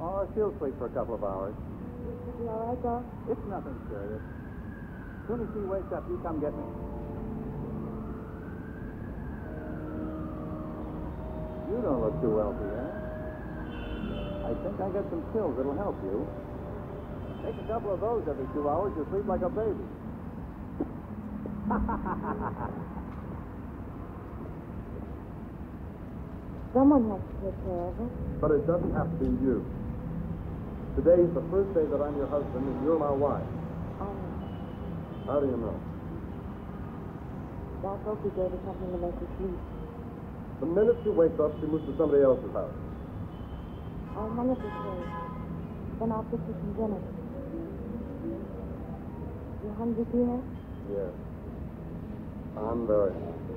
Oh, she'll sleep for a couple of hours. Is she all right, Doc? It's nothing serious. As soon as she wakes up, you come get me. You don't look too well, Pierre. Eh? I think I got some pills that'll help you. Take a couple of those every two hours, you'll sleep like a baby. Someone has to take care of her. But it doesn't have to be you. Today is the first day that I'm your husband and you're my wife. Oh, How do you know? Doc Oakley gave her something to make her sleep. The minute she wakes up, she moves to somebody else's house. I'll hang it this way. Then I'll fix you some dinner. You hungry, Pierre? Yes. I'm very happy.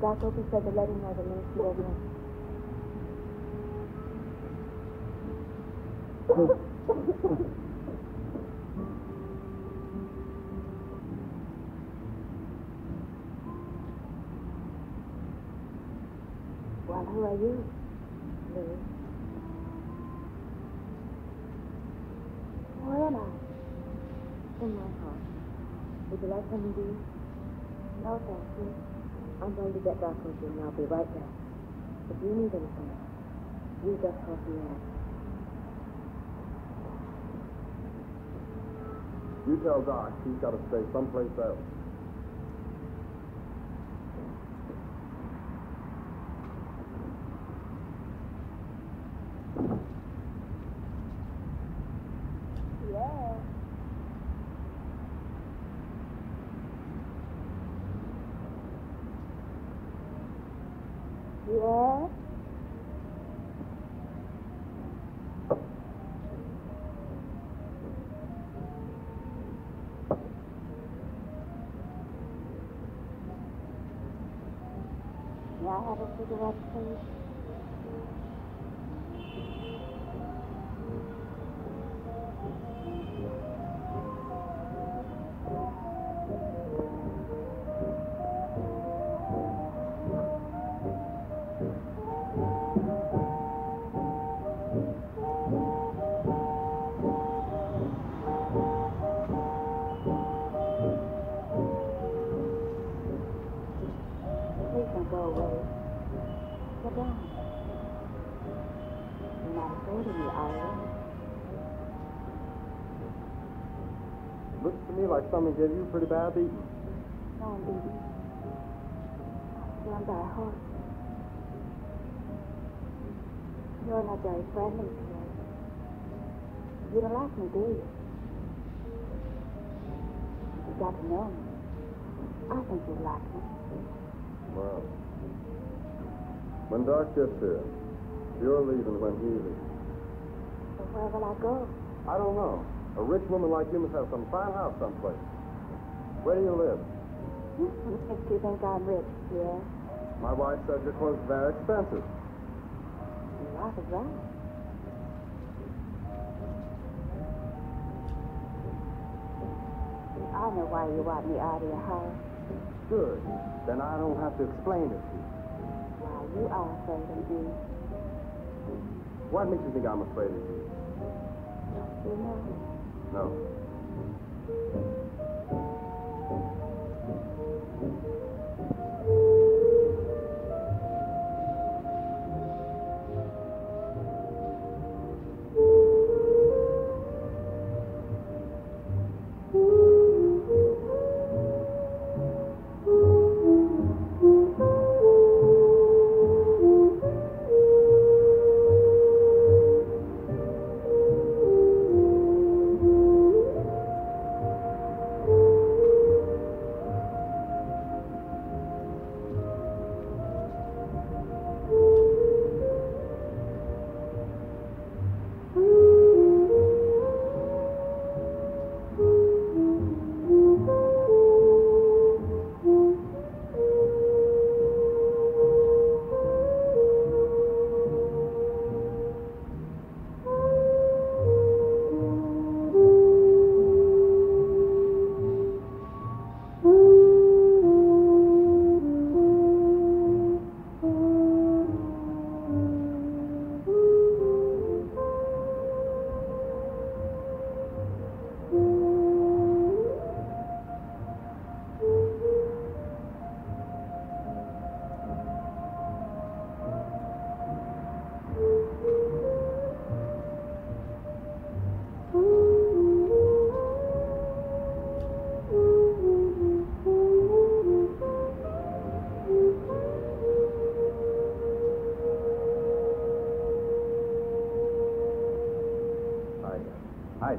Doc Oakley said to let him know the she woke up. Well, who are you, Louis? Where am I? In my house. Would you like something to eat? No, thank you. I'm going to get Doc you, and I'll be right back. If you need anything, you just call Pierre. You tell Doc he's got to stay someplace else. Yeah. Yeah? May I To me like someone you a pretty bad beating. No, indeed. I was run by a horse. You're not very friendly today. You don't like me, do you? You got to know me. I think you'd like me. Well, when Doc gets here, you're leaving when he leaves. But where will I go? I don't know. A rich woman like you must have some fine house someplace. Where do you live? Makes you think I'm rich, yeah? My wife said your clothes are very expensive. Your wife is right. I know why you want me out of your house. Good. Then I don't have to explain it to you. Why, you are afraid of me. What makes you think I'm afraid of you? You know. No.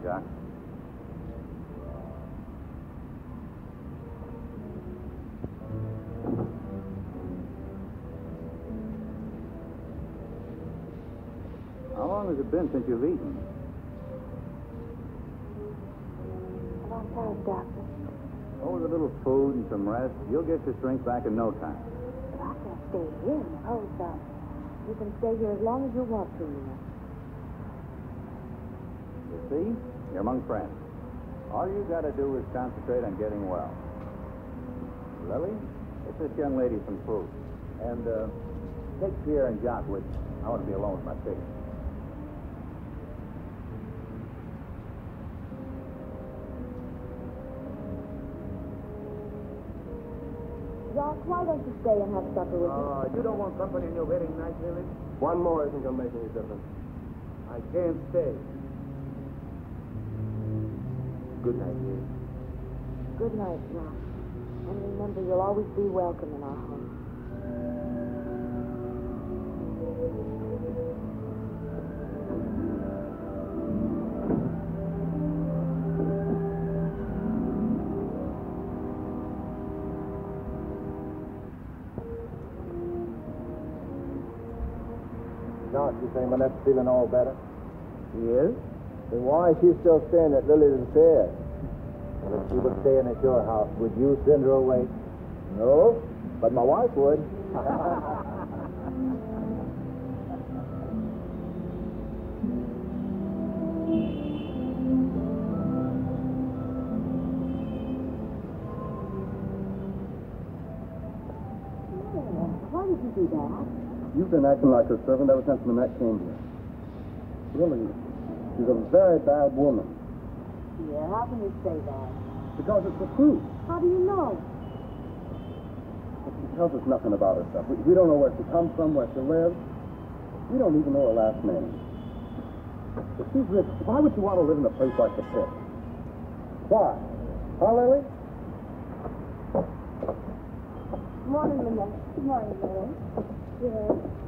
Doc. How long has it been since you've eaten? A long time, Doctor. Oh, with a little food and some rest, you'll get your strength back in no time. But I can't stay here in the. You can stay here as long as you want to, you know. You see? You're among friends. All you got to do is concentrate on getting well. Lily, get this young lady some food. And, uh, take Pierre and Jock with you. I want to be alone with my patient. Jock, why don't you stay and have supper with me? Oh, you don't want company in your wedding night, really? One more isn't going to make any difference. I can't stay. Good night, dear. Good night, Jock. And remember, you'll always be welcome in our home. Doc, you say Manette's feeling all better? She is? Then why is she still staying at Lily's Fair? And if she was staying at your house, would you send her away? No, but my wife would. Why did you do that? You've been acting like a servant ever since Manette came here. Lily, she's a very bad woman. Yeah, how can you say that? Because it's the truth. How do you know? She tells us nothing about herself. We, we don't know where she comes from, where she lives. We don't even know her last name. If she's rich, why would you want to live in a place like the pit? Why? Huh, Lily? Good morning. Good morning, Lily.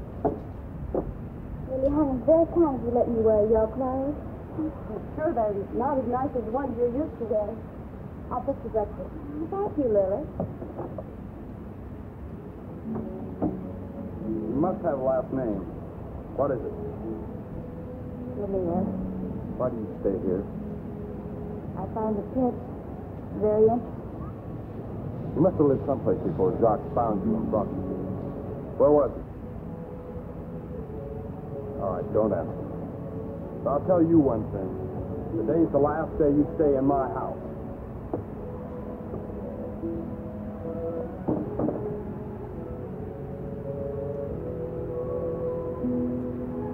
Yes. Lily, honey, very kind of you letting me wear your clothes. sure they're not as nice as the ones you're used to wearing. I'll fix the breakfast. Thank you, Lily. You must have a last name. What is it? Lemire. Why do you stay here? I found the pit very interesting. You must have lived someplace before Jacques found you and brought you here. Where was it? All right, don't ask. But I'll tell you one thing. Today's the last day you stay in my house.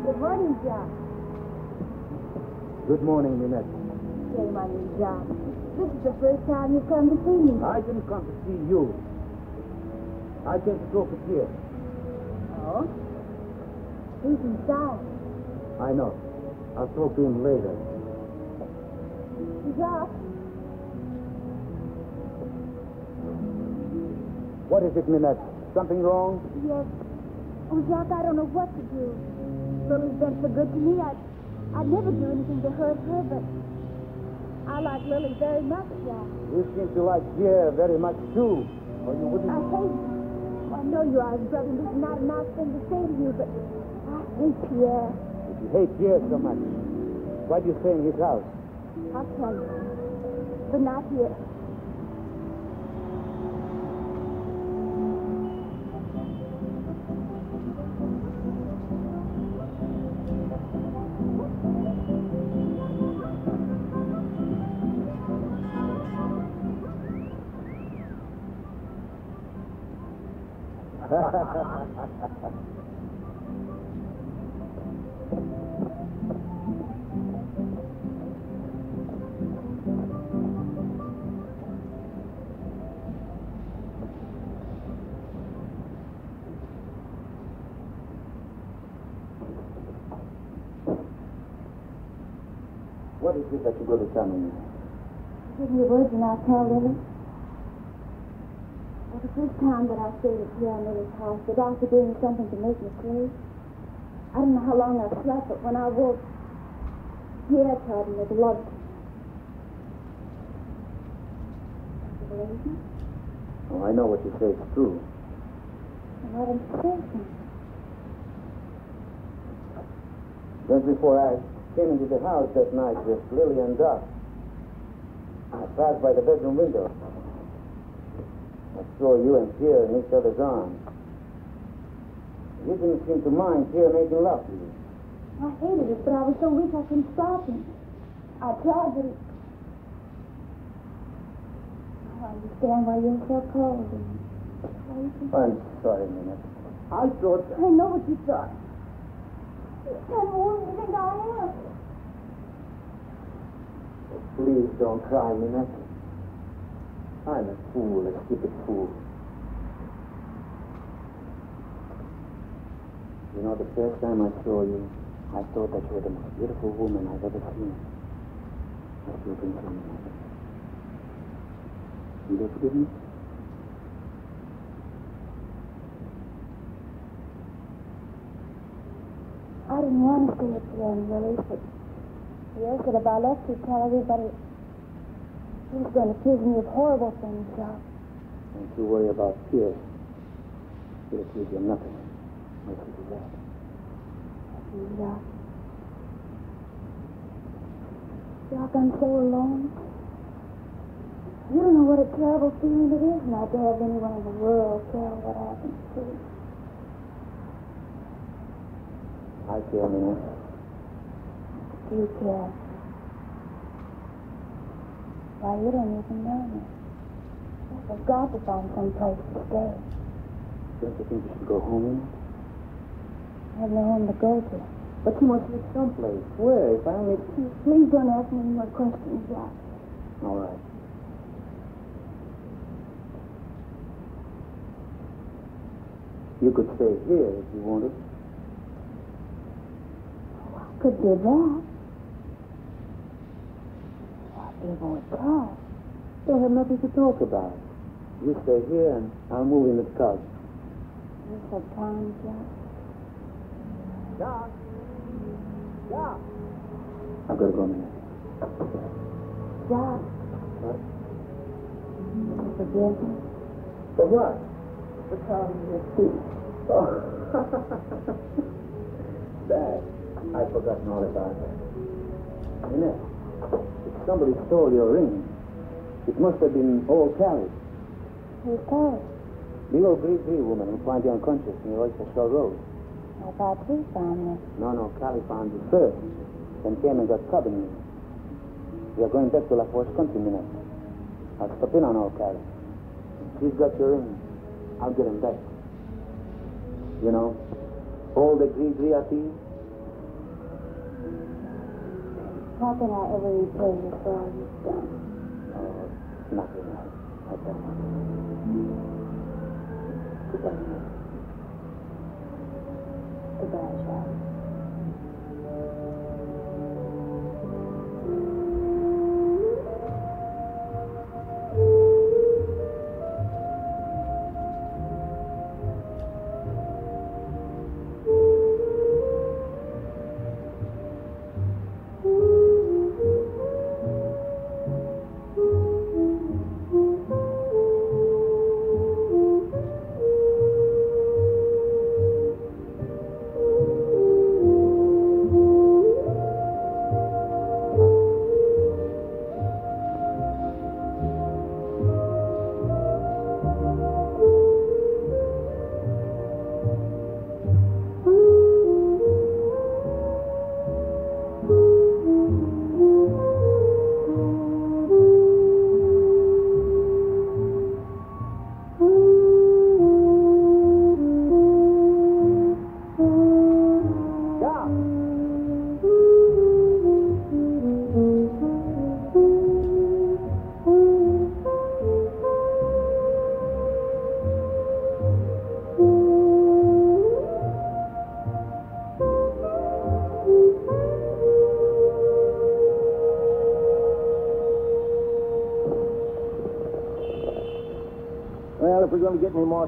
Good morning, John. Good morning, Minette. Say, my name John. This is the first time you've come to see me. I didn't come to see you. I came to talk with you. Oh? He's inside. I know. I'll talk to him later. Jacques, What is it, Minette? Something wrong? Yes. Oh, Jacques, I don't know what to do. Lily's been so good to me, I'd, I'd never do anything to hurt her, but I like Lily very much, Jacques. You seem to like Pierre very much, too. Or you wouldn't... I hate oh, I know you are his brother, this is not a nice thing to say to you, but I hate Pierre. If you hate Pierre so much, why do you stay in his house? I'll tell you. But not here. Is it that you're going to tell me? Give me your words and I'll tell Lily. Well, the first time that I stayed at Pierre and Lily's house, the doctor gave me something to make me crazy. I don't know how long I slept, but when I woke, Hardin, there's a lot of... You me? Oh, I know what you say is true. Then Why don't you say? Just before I came into the house that night with Lily and Doc, I passed by the bedroom window. I saw you and Pierre in each other's arms. You didn't seem to mind Pierre making love to you. I hated it, but I was so weak I couldn't stop him. I tried, but it... I understand why you're so cold and. I'm sorry, Minette. I thought. I know what you thought. Please don't cry, Minette. I'm a fool, a stupid fool. You know, the first time I saw you, I thought that you were the most beautiful woman I've ever seen. Still think so, Minette. Will you forgive me? I didn't want to see at the end, really, but Pierre said if I left, he'd tell everybody he was going to accuse me of horrible things, so... Don't you worry about Pierre. He'll accuse you of nothing. Till you do that. Yeah. Doc, I'm so alone. You don't know what a terrible feeling it is not to have anyone in the world tell what happens to you. I care, Minette. Do you care? Why, you don't even know me. I've got to find some place to stay. Don't you think you should go home? I have no home to go to. But you must live someplace. Where? If I only... Please, please don't ask me any more questions, Jack. All right. You could stay here if you wanted. Could do that. I'd be more tough. We'll have nothing to talk about. You stay here and I'll move in the cub. You said time, Jack. Doc. Doc. I've got to go, Minette. Jack. What? You forgive me? For what? The time your feet. Oh. Dad, I've forgotten all about that. Minette, if somebody stole your ring, it must have been old Callie. Who's Carrie? The old Green Tree woman who found you unconscious near Oyster Shore Road. I thought he found me. No, no, Callie found you first, then came and got cubbing you. We are going back to Lafourche Country, Minette. I'll stop in on old Callie. She's got your ring. I'll get him back. You know, all the Green Tree are thieves. How can I ever repay you for all you've done? Oh, nothing else. I don't know. Goodbye, Goodbye, Jack.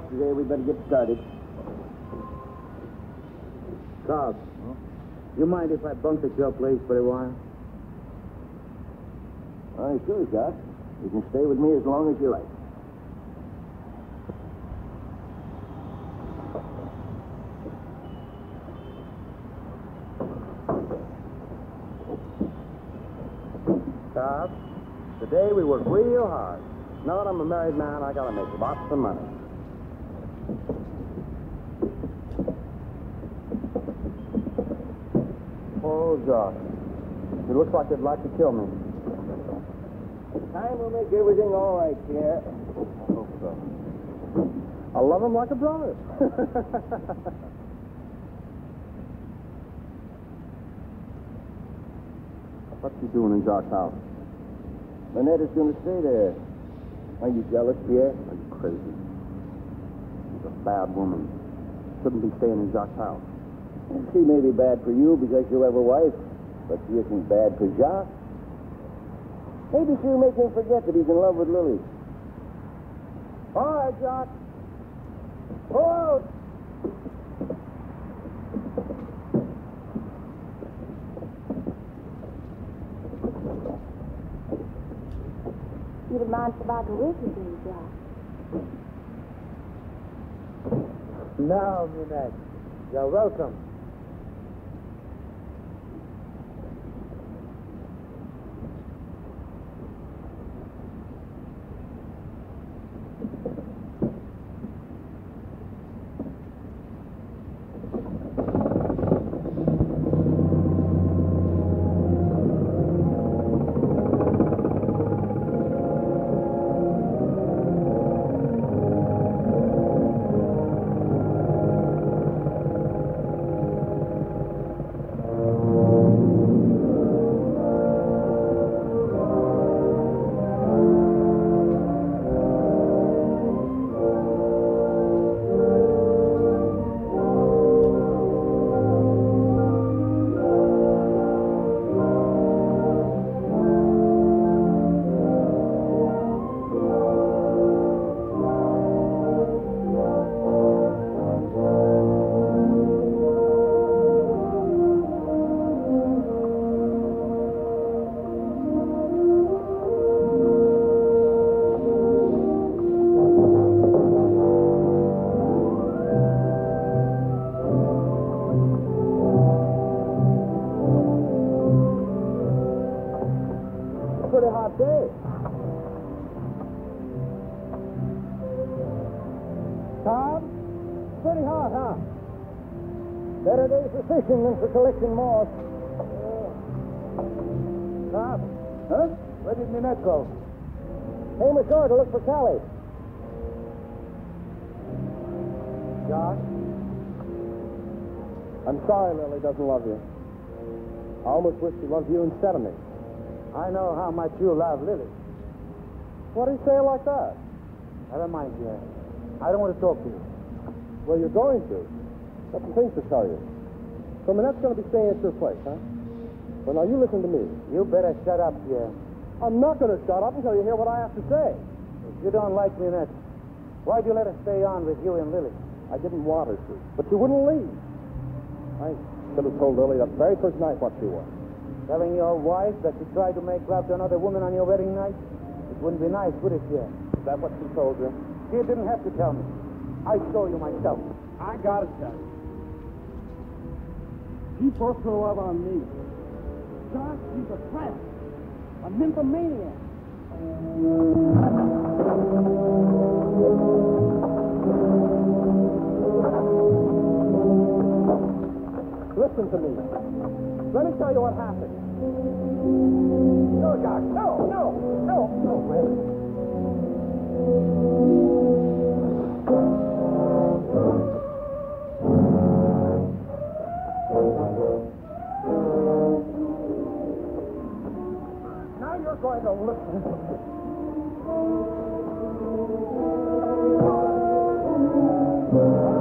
Get today, we better get started. Carl, you mind if I bunk at your place for a while? All right, sure, Doc. You can stay with me as long as you like. Today we work real hard. Now that I'm a married man, I gotta make lots of money. Josh. It looks like they'd like to kill me. Time will make everything all right, Pierre. I hope so. I love him like a brother. What's he doing in Jock's house? Manette is going to stay there. Are you jealous, Pierre? Are you crazy? She's a bad woman. Shouldn't be staying in Jock's house. She may be bad for you because you have a wife, but she isn't bad for Jacques. Maybe she'll make him forget that he's in love with Lily. All right, Jock. Go out. You don't mind if I go with you, do you, Jack? Now, Minette, you're welcome. Pretty hot day. Tom, pretty hot, huh? Better day for fishing than for collecting moss. Uh, Tom, huh? Where did Minette go? Came ashore to look for Callie. Josh? I'm sorry Lily doesn't love you. I almost wish she loved you instead of me. I know how much you love Lily. What do you say it like that? Never mind, Pierre. I don't want to talk to you. Well, you're going to. Got some things to tell you. So Minette's going to be staying at your place, huh? Well, now you listen to me. You better shut up, Pierre. I'm not going to shut up until you hear what I have to say. If you don't like Minette, why'd you let her stay on with you and Lily? I didn't want her to, but she wouldn't leave. I should have told Lily that very first night what she was. Telling your wife that you tried to make love to another woman on your wedding night? It wouldn't be nice, would it, Pierre? Is that what she told you? She didn't have to tell me. I saw you myself. I got it, Daddy. She forced her love on me. Josh, she's a tramp. A nymphomaniac. Listen to me. Let me tell you what happened. No, Josh, no, no, no, no, wait. Now you're going to listen. That'll you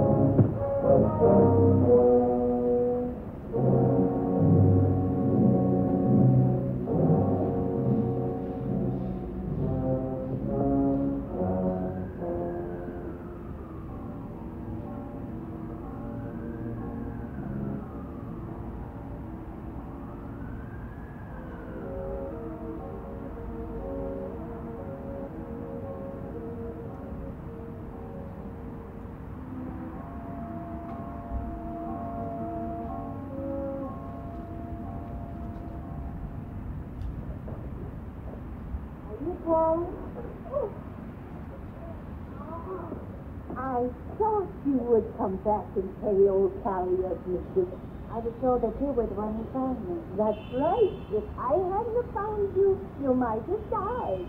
come back and old Callie a. I was sure that you were the one who found me. That's right. If I hadn't found you, you might have died.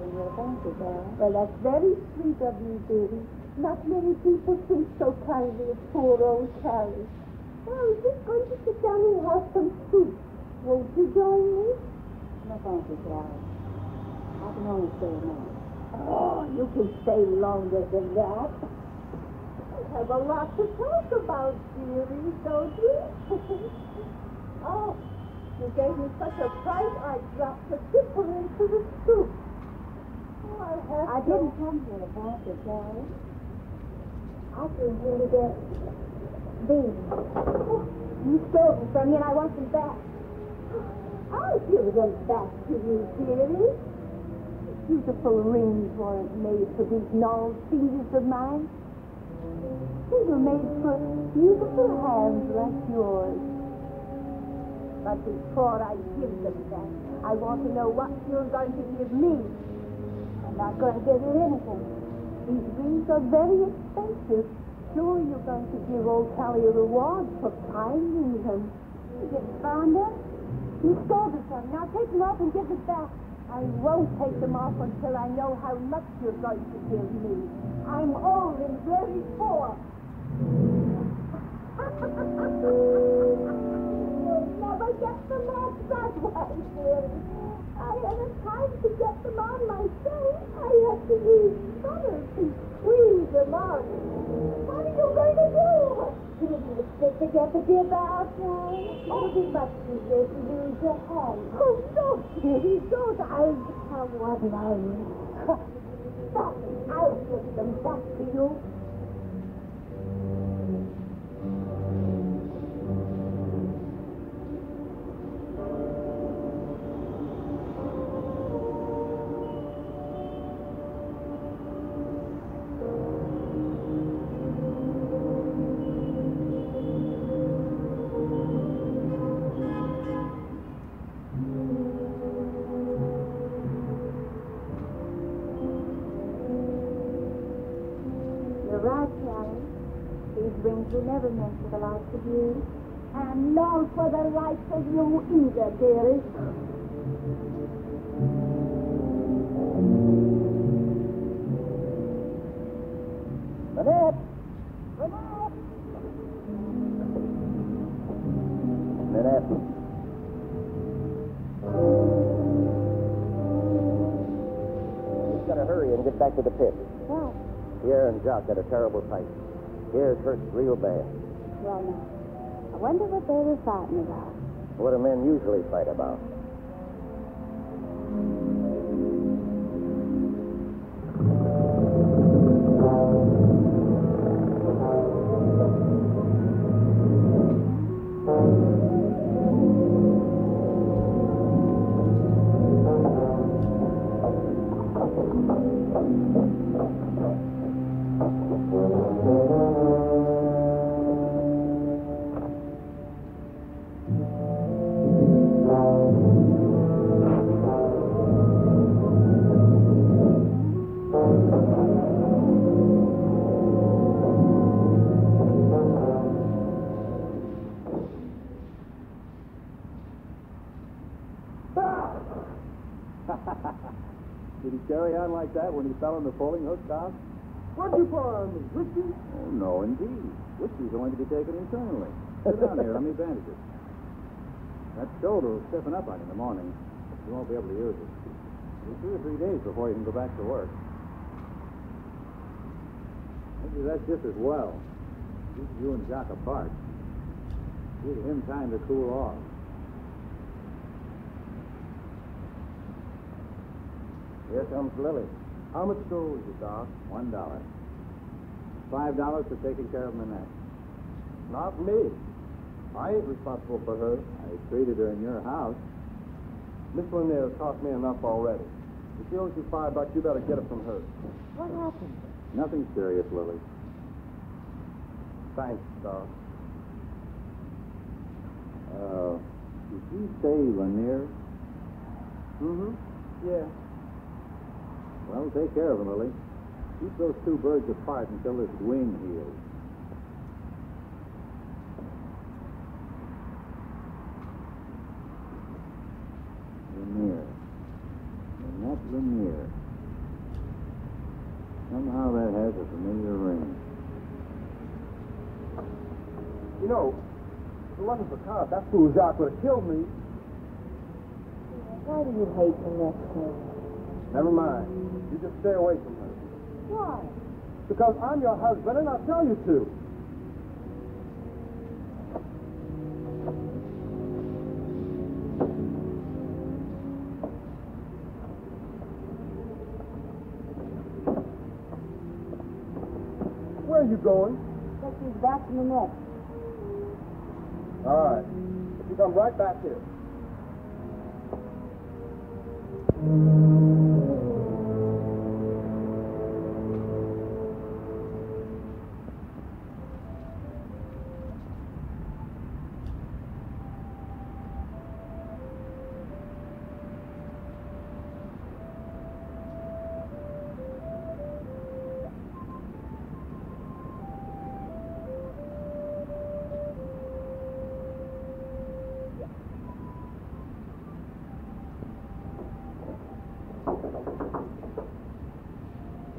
Well, thank you. Well, that's very sweet of you, dearie. Not many people think so kindly of poor old. Well, I was just going to sit down and have some soup. Won't you join me? No, thank you, Carol. I can only stay a minute. Oh, you can stay longer than that. We have a lot to talk about, dearie, don't we? oh, you gave me such a fright, I dropped the dipper into the soup. Oh, I have I didn't come here to thank you, Carrie. I came here to get beans. Oh, you stole them from me, and I want them back. I'll give them back to you, dearie beautiful rings weren't made for these gnarled fingers of mine. They were made for beautiful hands like yours. But before I give them back, I want to know what you're going to give me. I'm not going to give you anything. These rings are very expensive. Sure, you're going to give old Callie a reward for finding them. You found them? You stole them from me. Now take them off and give them back. I won't take them off until I know how much you're going to give me. I'm old and very poor. I haven't time to get them on myself. I have to use butter to squeeze them on. What are you going to do? A stick to get the out. It'll be much easier to use your hand. Oh, don't, don't. I'll have one now. Stop. I'll give them back to you. Were never meant for the likes of you. And nor for the likes of you either, dearie. Annette! Annette! Annette. We've got to hurry and get back to the pit. What? Pierre and Jock had a terrible fight. Pierre's hurt real bad. Well, now, I wonder what they were fighting about. What do men usually fight about? On like that when he fell in the folding hook, Doc? What'd you pour on me? Whiskey? Oh, no, indeed. Whiskey's going to be taken internally. Sit down here. Let me bandage it. That shoulder will stiffen up on you in the morning. You won't be able to use it. It'll be two or three days before you can go back to work. Maybe that's just as well. Keep you and Jock apart. Give him time to cool off. Here comes Lily. How much gold is it, Doc? One dollar. Five dollars for taking care of Manette. Not me. I ain't responsible for her. I treated her in your house. Miss Lanier cost me enough already. If she owes you five bucks, you better get it from her. What happened? Nothing serious, Lily. Thanks, Doc. Uh, did you say Lanier? Mm-hmm. Yeah. Well, take care of him, Lily. Keep those two birds apart until this wing heals. Lanier. Annette Lanier. Somehow that has a familiar ring. You know, if it wasn't for Todd, that fool Jacques would have killed me. Why do you hate Annette so? Never mind. You just stay away from her. Why? Because I'm your husband and I'll tell you to. Where are you going? But she's back from Annette. All right. You come right back here.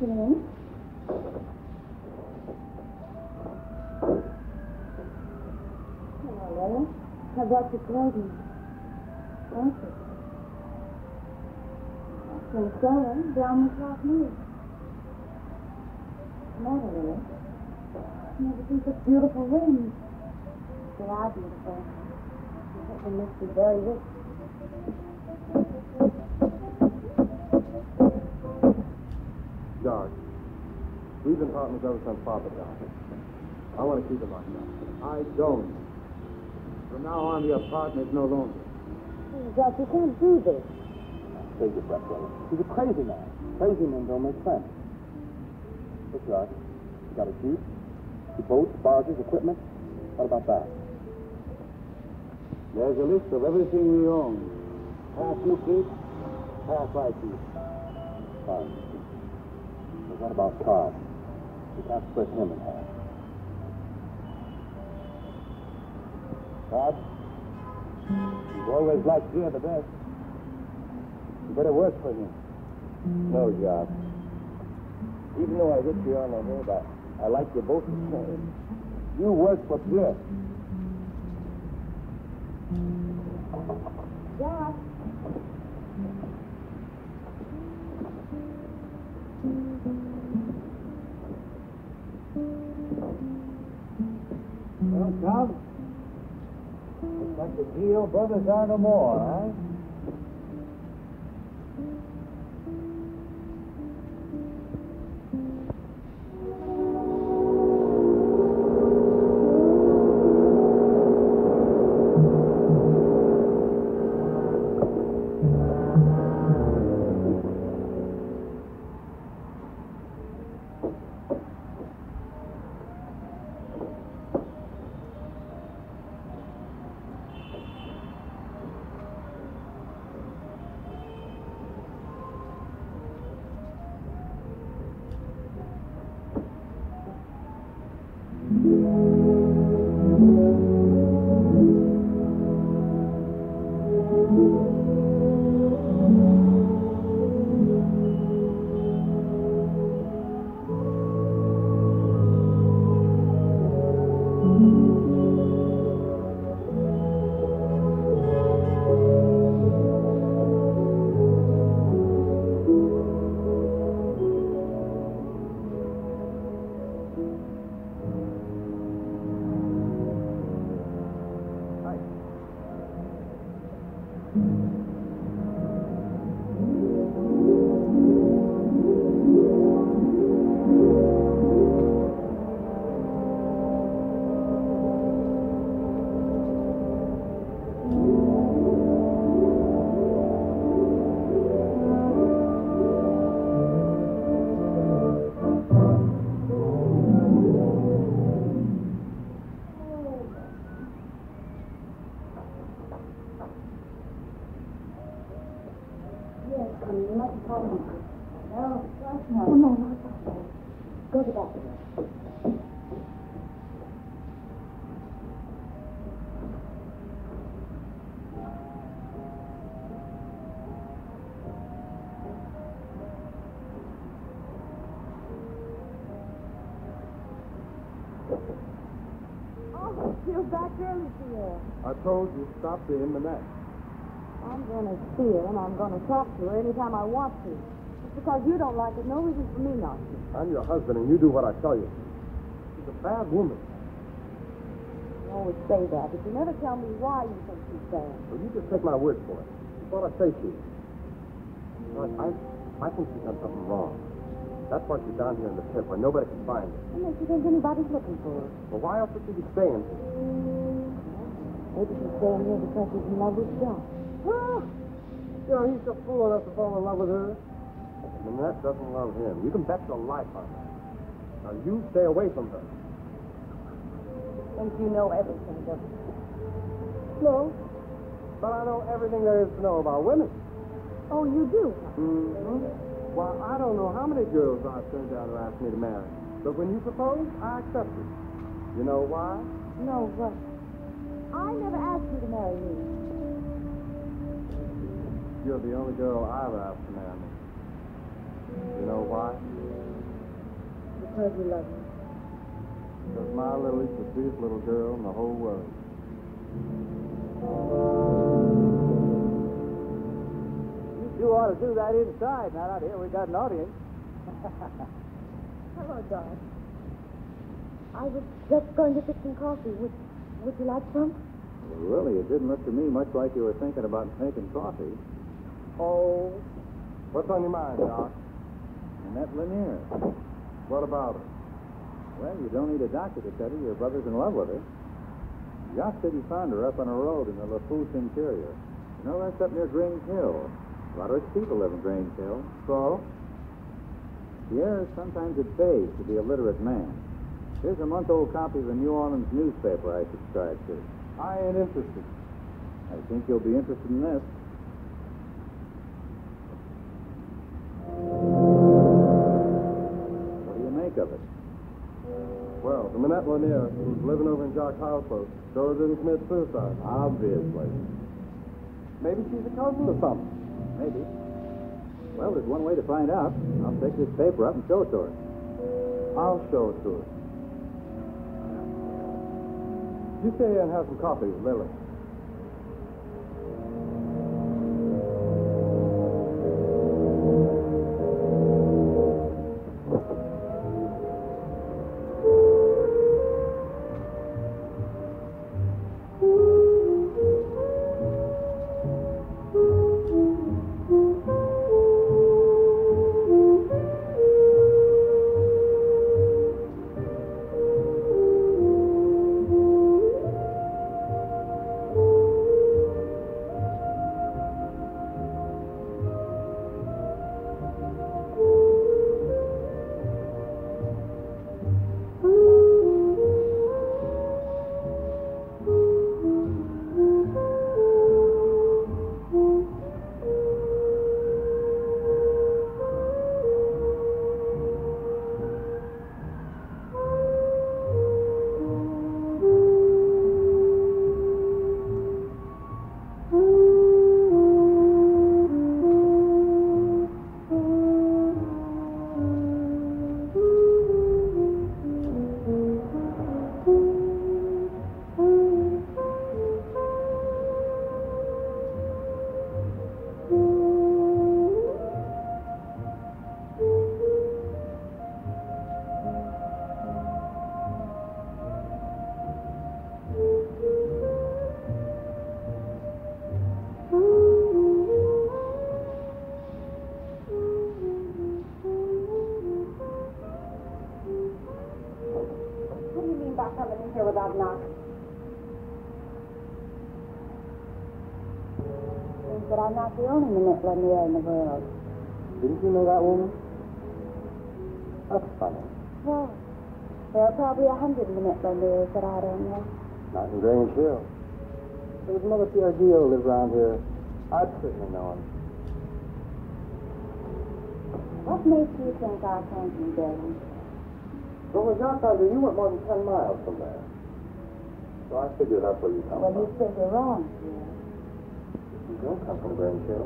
In. Hello, Lily. I brought your clothing. Thank you. From Sarah, down with like me. Matter, Lily. Never seen such beautiful rings. They are beautiful. I think they must be very rich. We've been partners ever since Papa died. I want to keep it like that. I don't. From now on, your partner's no longer. Jack, you can't do this. Take your breath, brother. He's a crazy man. Crazy men don't make sense. Look, George, you got a jeep, your boats, barges, equipment. What about that? There's a list of everything we own. Half you keep, half I keep. Fine. But what about Todd? Can't split him in half. Todd, you've always liked Pierre the best. You better work for him. No, Jock. Even though I hit you on the head, I, I like you both the same. You work for Pierre. Jack. Tom, looks like the Geo brothers are no more, huh? You're back early, Pierre. I told you, stop the next. I'm gonna see her and I'm gonna talk to her anytime I want to. Just because you don't like it, no reason for me not to. I'm your husband, and you do what I tell you. She's a bad woman. You always say that, but you never tell me why you think she's bad. Well, you just take my word for it. That's what I say she is. I, I, I think she's done something wrong. That's why she's down here in the pit where nobody can find her. Makes you think anybody's looking for her? Well, why else would she be staying here? Maybe she's staying here because she's in love with John. You know, he's just fool enough to fall in love with her. Manette doesn't love him. You can bet your life on that. Now, you stay away from her. Think you know everything, don't you? No. But I know everything there is to know about women. Oh, you do? Mm-hmm. Well, I don't know how many girls I've turned down who asked me to marry. But when you proposed, I accepted. You know why? No, what? I never asked you to marry me. You're the only girl I ever asked to marry me. You know why? Because you love me. Because my Lily's the sweetest little girl in the whole world. You ought to do that inside, not out here. We've got an audience. Hello, Doc. I was just going to fix some coffee. Would, would you like some? Well, really, it didn't look to me much like you were thinking about making coffee. Oh. What's on your mind, Doc? Annette Lanier. What about her? Well, you don't need a doctor to tell you your brother's in love with her. Jock said he found her up on a road in the Lafourche interior. You know, that's up near Grange Hill. A lot of rich people live in Grange Hill. So? Sometimes it pays to be a literate man. Here's a month-old copy of the New Orleans newspaper I subscribe to. I ain't interested. I think you'll be interested in this. What do you make of it? Well, the Manette Lanier, who's living over in Jock's houseboat, sure didn't commit suicide. Obviously. Maybe she's a cousin or something. Maybe. Well, there's one way to find out. I'll take this paper up and show it to her. I'll show it to her. You stay and have some coffee with Lily. Not the only Manette Lanier in the world. Didn't you know that woman? That's funny. Well, there are probably a hundred Laniers that I don't know. Not in Grange Hill. There was another Pierre Gio lives around here. I'd certainly know him. What makes you think I came from Devon? Well, as I found you weren't more than ten miles from there. So I figured that's where you come Well, from. you figure wrong, dear. You don't come from Grange Hill.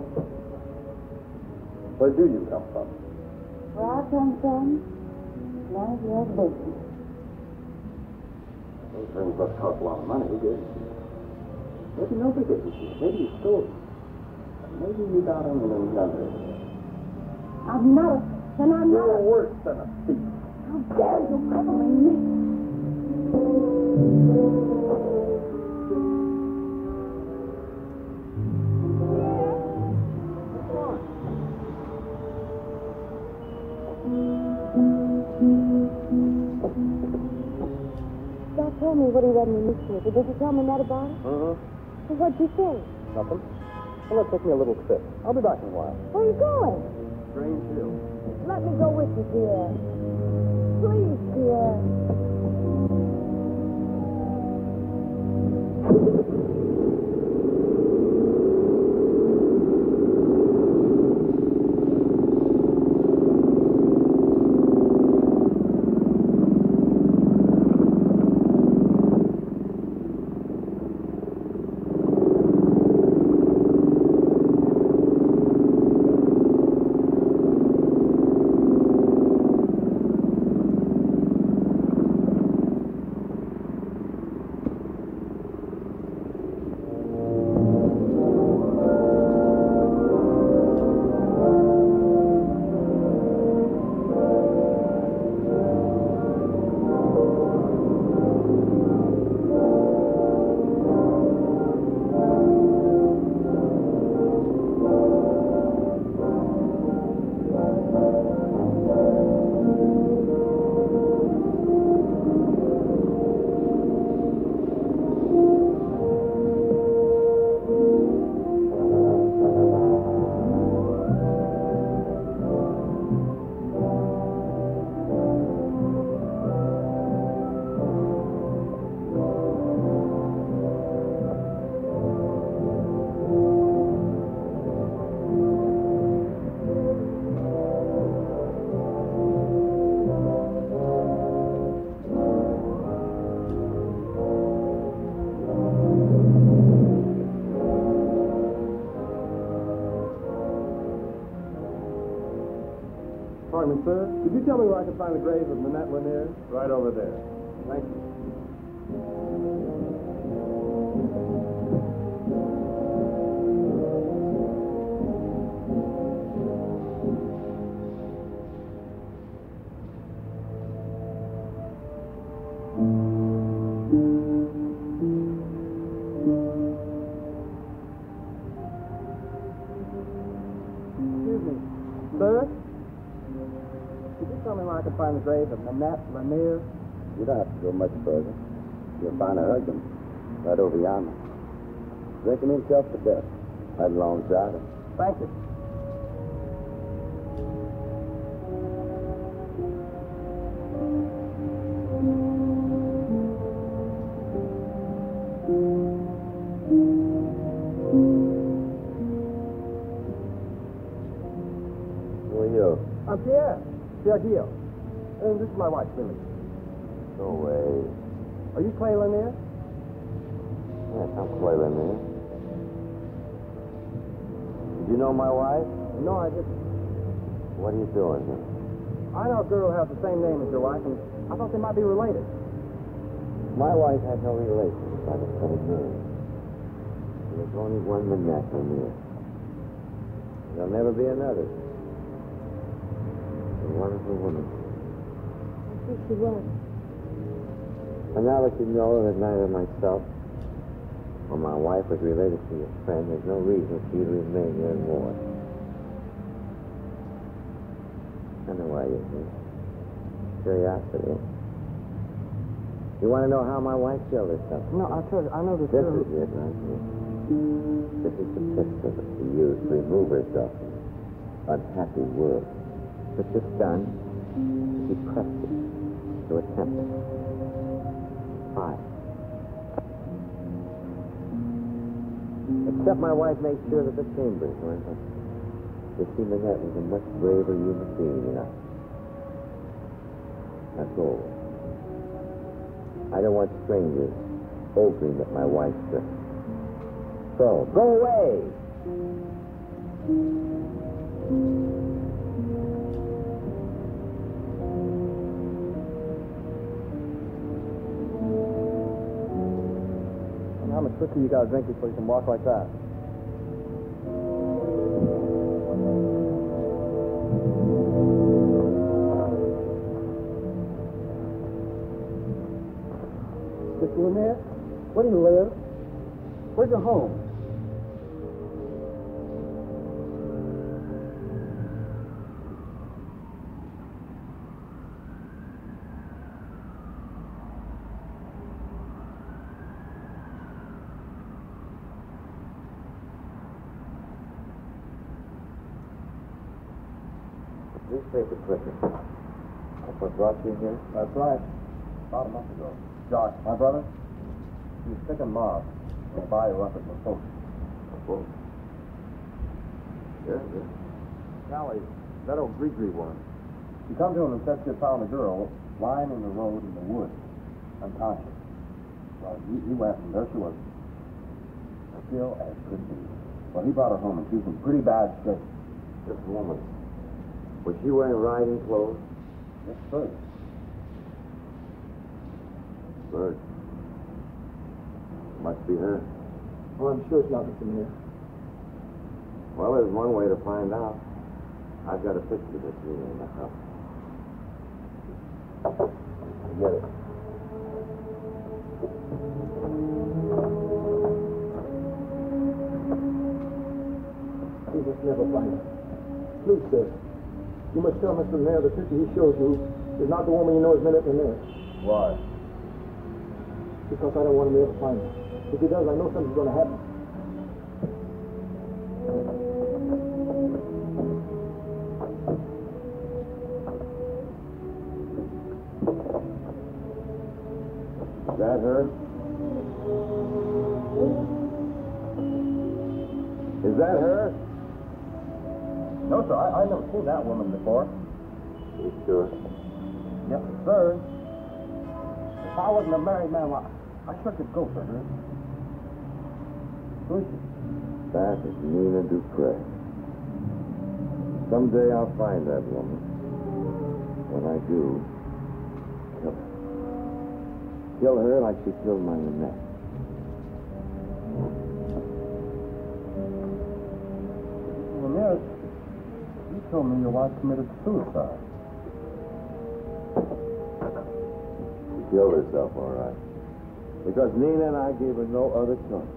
Where do you come from? Where I come from, none of your business. Those rings must cost a lot of money. Who gave them to you? Maybe nobody gave them to you. Maybe you stole them. Maybe you got them in another. I'm not a... And I'm not You're a... worse than a thief. How dare you calling me? What he read in the newspaper. Did you tell me that about it? Uh-huh. Well, what'd you say? Nothing. Well, let's take me a little trip. I'll be back in a while. Where are you going? Grange Hill. Let me go with you, dear. Please, dear. Sir. Could you tell me where I can find the grave of Nanette Lanier? Right over there. Thank you. Find the grave of Nanette Lanier? You don't have to go much further. You'll find her husband right over yonder. Drinking himself to death right alongside her. Thank you. My wife? No, I didn't. What are you doing here? I know a girl who has the same name as your wife, and I thought they might be related. My wife had no relations by the same name. There's only one Manette Lanier. There'll never be another. A wonderful woman. Yes, she was. And now that you know that neither myself or my wife was related to your friend, there's no reason for you to remain here in war. I know why you're here. Curiosity. You want to know how my wife killed herself? No, I tell you, I know this This is it right here. This is the pistol that she used to remove herself from unhappy world. With this gun, she pressed it to attempt temple. Fire. Except my wife made sure that the chambers weren't empty. Missy Manette was a much braver human being than I. That's all. I don't want strangers ogling at my wife's dress. So, go away! How much whiskey you gotta drink before you can walk like that? Where do you live? Where's your home? Newspaper clipping. That's what brought you here? That's right. About a month ago. Josh, my brother, he was sick and mob. He'll buy you up at the post. Oh. Yeah, yeah. Callie, that old Grigri one. He come to him and said she found a girl lying in the road in the woods, unconscious. Well, he, he went and there she was, still as could be. Well, he brought her home and she was in pretty bad shape. This woman. Was she wearing riding clothes? Yes, sir. Bird. Must be her. Oh, I'm sure it's not Mr. Mayor. Well, there's one way to find out. I've got a picture that's me in the house. Get it. We must never find her. Please, sir. You must tell Mr. Mayor the picture he shows you is not the woman you know as Manette Lanier. Why? Because I don't want him to ever find her. If he does, I know something's going to happen. Seen that woman before. You sure? Yes, sir. If I wasn't a married man, I, I sure could go for her. Who is she? That is Nina Dupre. Someday I'll find that woman. When I do, kill her. Kill her like she killed my Annette. Told me your wife committed suicide. She killed herself, all right. Because Nina and I gave her no other choice.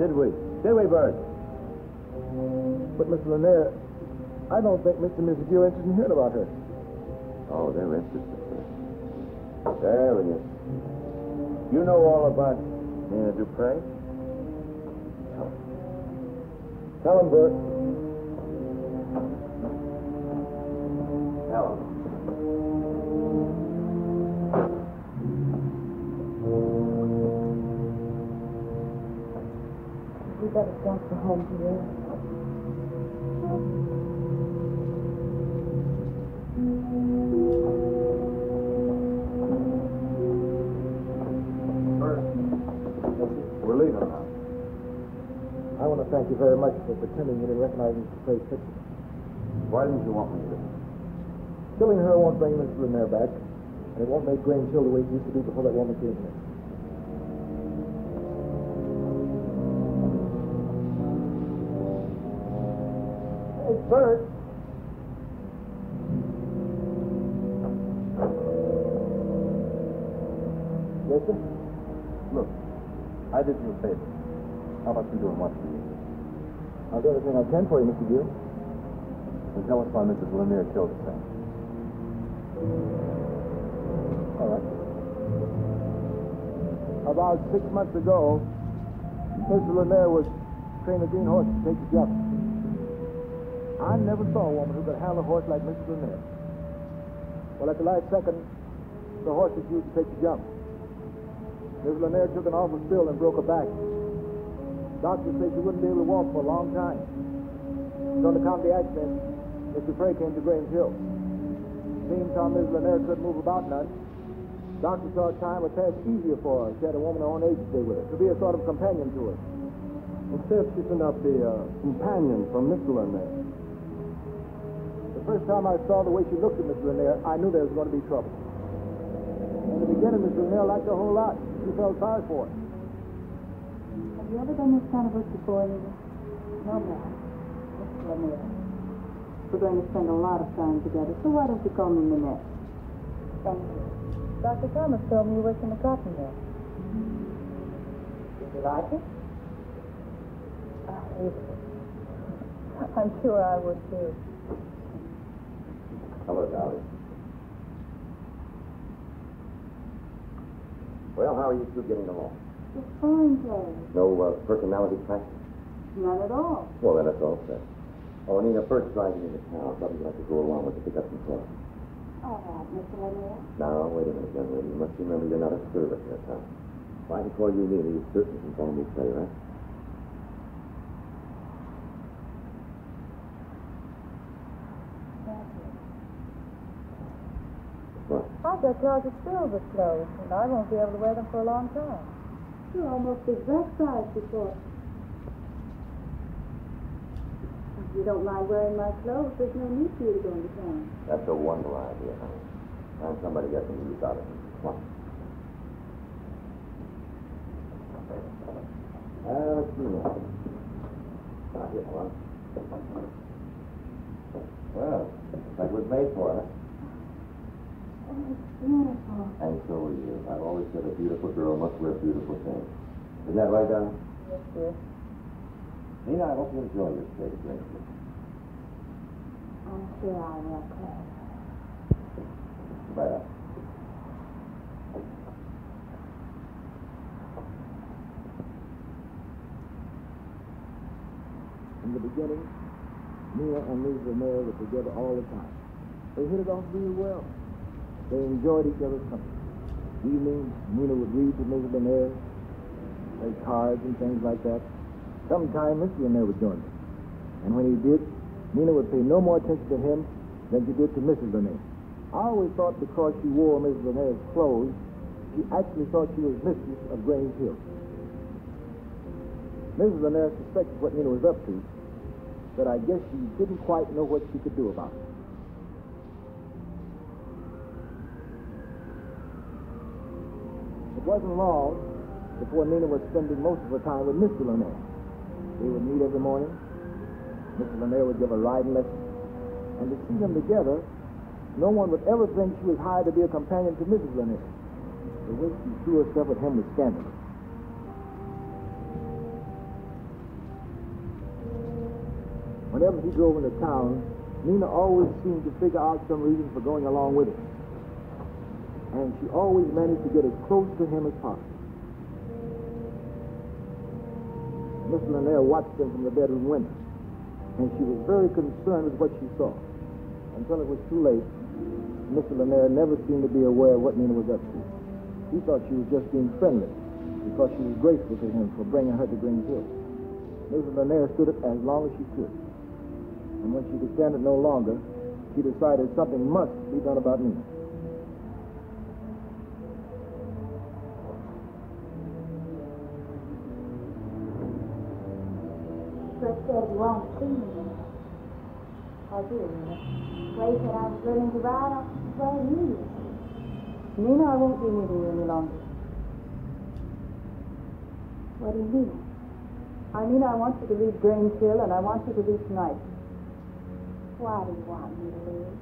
Did we? Did we, Bert? But, Mr. Lanier, I don't think Mr. and Mrs. Gill are interested in hearing about her. Oh, they're interested. There he is. You know all about Nina Dupre? Tell him. Tell Bert. We better start for home, dear. We're leaving now. I want to thank you very much for pretending you didn't recognize Mr. Clay's picture. Why didn't you want me to? Killing her won't bring Mr. Lanier back, and it won't make Grange Hill the way it used to be before that woman came here. Bert. Yes, sir? Look, I did you a favor. How about you doing what for you? I'll do everything I can for you, Mr. Gill. And tell us why Mrs. Lanier killed herself. All right. About six months ago, Mr. Lanier was training a green horse to take the jump. I never saw a woman who could handle a horse like Mrs. Lanier. Well, at the last second, the horse was used to take the jump. Mrs. Lanier took an awful spill and broke her back. Doctors say she wouldn't be able to walk for a long time. So on account the accident, Mr. Frey came to Grange Hill. Tom Miss Lanier couldn't move about none, Doctor thought time would pass easier for her. if She had a woman her own age to stay with her, to be a sort of companion to her. Instead, she turned out to be a companion from Mr. Lanier. The first time I saw the way she looked at Miss Lanier, I knew there was going to be trouble. In the beginning, Miss Lanier liked her a whole lot. She felt sorry for her. Have you ever done this kind of work before, Nina? No, ma'am. Mr. Lanier. We're going to spend a lot of time together, so why don't you call me Manette? Thank you. Dr. Thomas told me you worked in the cotton mill. Did you like it? I hated it. I'm sure I would too. Hello, Dolly. Well, how are you two getting along? It's fine, Terry. No uh, personality clashes? None at all. Well, then it's all set. Oh, Nina, first driving into town, I'd like to go along with to pick up some clothes. All right, Mr. Lanier. Now, wait a minute, young lady. You must remember you're not a servant. If I can call you Nina, you certainly can call me Clay, right? What? I've got closets filled with clothes, and I won't be able to wear them for a long time. You're almost the exact size before. If you don't mind wearing my clothes, there's no need for you to go into town. That's a wonderful idea, honey. And somebody got some use out of it. Come on. Uh, let's see now. Not here, one. Well, looks like it was made for her. It's beautiful. And so are you. Uh, I've always said a beautiful girl must wear beautiful things. Isn't that right, darling? Yes, dear. Nina, I hope you enjoy your stay at Greenfield. I'm sure I will, Claire. Bye. In the beginning, Nina and Lisa Lanier were together all the time. They hit it off really well. They enjoyed each other's company. Evenings, Nina would read to Mrs. Lanier, play cards and things like that. Sometimes Mr. Lanier would join them. And when he did, Nina would pay no more attention to him than she did to Mrs. Lanier. I always thought because she wore Mrs. Lanier's clothes, she actually thought she was mistress of Grange Hill. Mrs. Lanier suspected what Nina was up to, but I guess she didn't quite know what she could do about it. It wasn't long before Nina was spending most of her time with Mr. Lanier. They would meet every morning. Mr. Lanier would give a riding lesson. And to see them together, no one would ever think she was hired to be a companion to Mrs. Lanier. The way she threw herself at him was scandalous. Whenever he drove into town, Nina always seemed to figure out some reason for going along with him. And she always managed to get as close to him as possible. Miss Lanier watched them from the bedroom window, and she was very concerned with what she saw. Until it was too late, Mr. Lanier never seemed to be aware of what Nina was up to. He thought she was just being friendly because she was grateful to him for bringing her to Grange Hill. Mrs. Lanier stood it as long as she could. And when she could stand it no longer, she decided something must be done about Nina. Chris said you won't see me. I Nina. Ray said I was learning to ride off the you. Nina, I won't be meeting you any longer. What do you mean? I mean, I want you to leave Grange Hill, and I want you to leave tonight. Why do you want me to leave?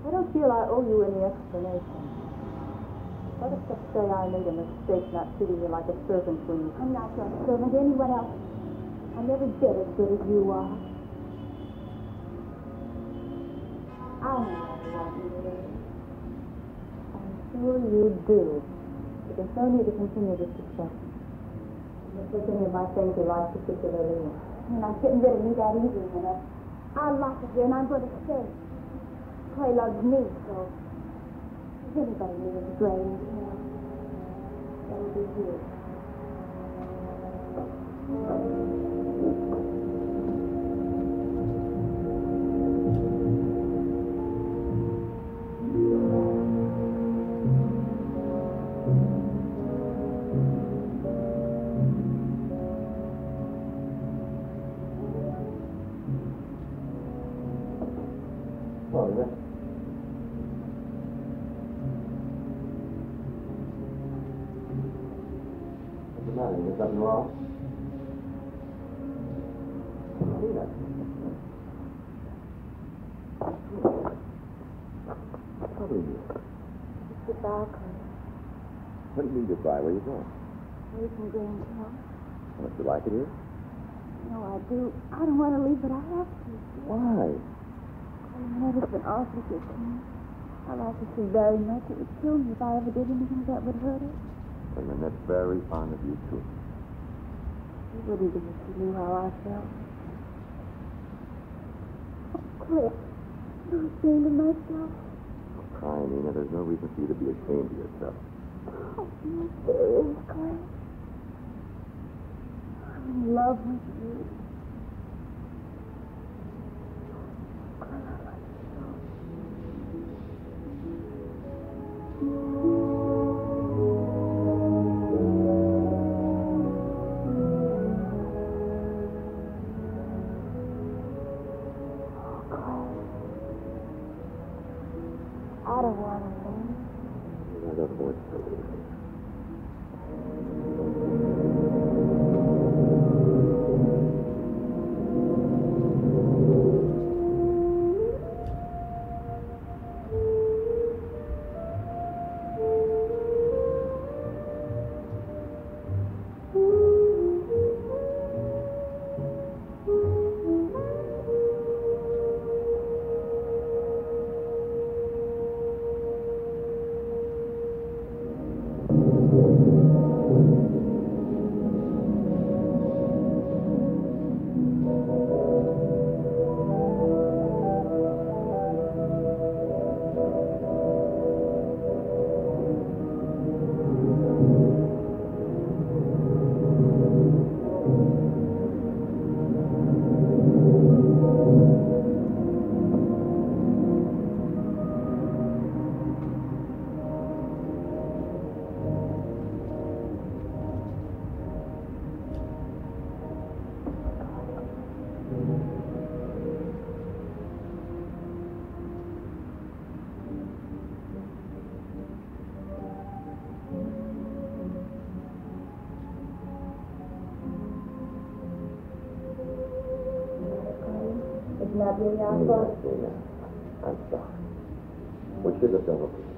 I don't feel I owe you any explanation. Let us just say I made a mistake not treating you like a servant queen. I'm not your servant, anyone else. I'm every bit as good as you are. I know why you me to. I'm sure you do. But there's no need to continue this. If there's of my things you like particularly, and I'm getting rid of me that easy, you know. I like it here, and I'm going to stay. Clay loves me, so if anybody needs Grange, you know, that'll be you. Where are you going? Away from Grangetown. Don't you like it here? No, I do. I don't want to leave, but I have to. Why? Clay, Minnetta's been awfully good to me. I like her so very much. It would kill me if I ever did anything that would hurt her. And Manette's very fond of you, too. She wouldn't if she knew how I felt. Oh, Clay, I'm ashamed of myself. Crying, Nina. There's no reason for you to be ashamed of yourself. I'm in love with you. It's not really our Nina,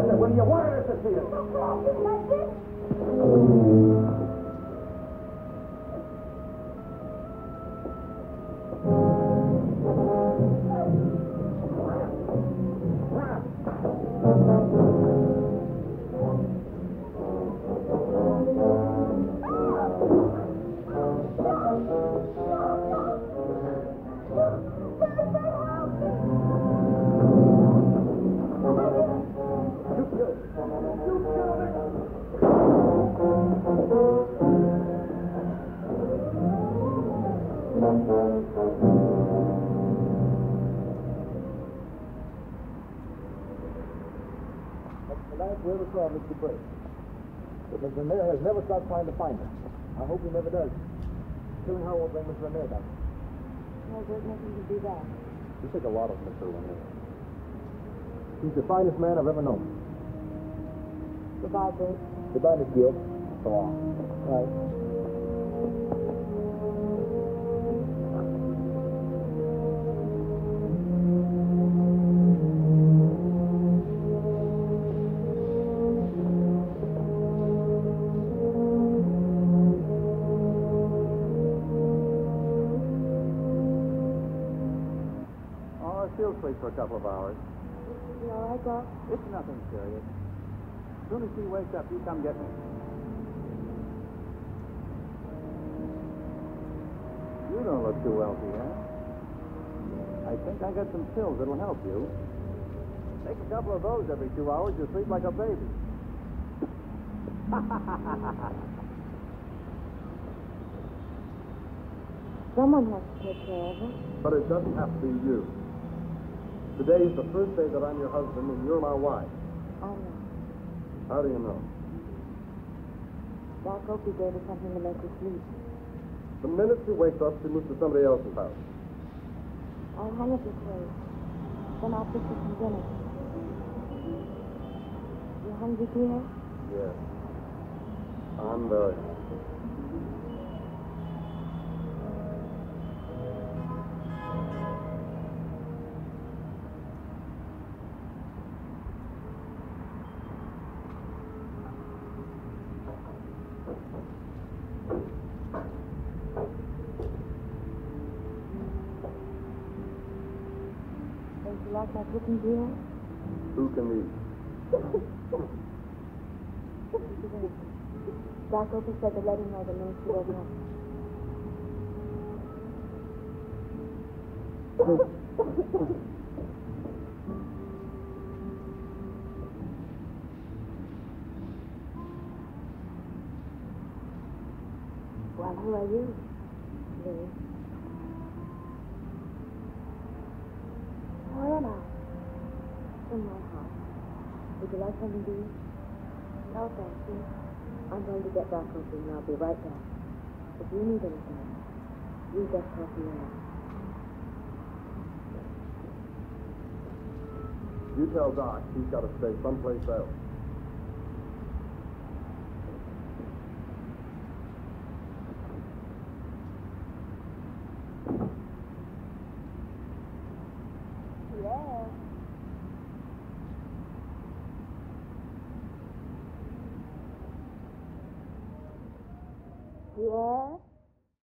was that that you wanted us to see it. That's Lanier has never stopped trying to find her. I hope he never does. Killing her won't bring Mr. Lanier back. No, there's nothing to do that. You think a lot of Mr. Lanier. He's the finest man I've ever known. Goodbye, Bert. Goodbye, Miss Gill. So long. Right. Couple of hours. You all right, Doc? It's nothing serious. As soon as she wakes up, you come get me. You don't look too well, Pierre. I think I got some pills that'll help you. Take a couple of those every two hours, you'll sleep like a baby. Someone has to take care of her. But it doesn't have to be you. Today is the first day that I'm your husband and you're my wife. Oh, I know. How do you know? Doc Opie gave her something to make her sleep. The minute she wakes up, she moves to somebody else's house. I'll hang it this way. Then I'll fix you some dinner. You hungry, Pierre? Yes. I'm very. Doc Opie said to let him know the she woke up. Well, who are you, Lily? Where am I? In my house. Would you like something to eat? No, thank you. I'm going to get Doc Opie and I'll be right back. If you need anything, you just call me out. You tell Doc he's got to stay someplace else.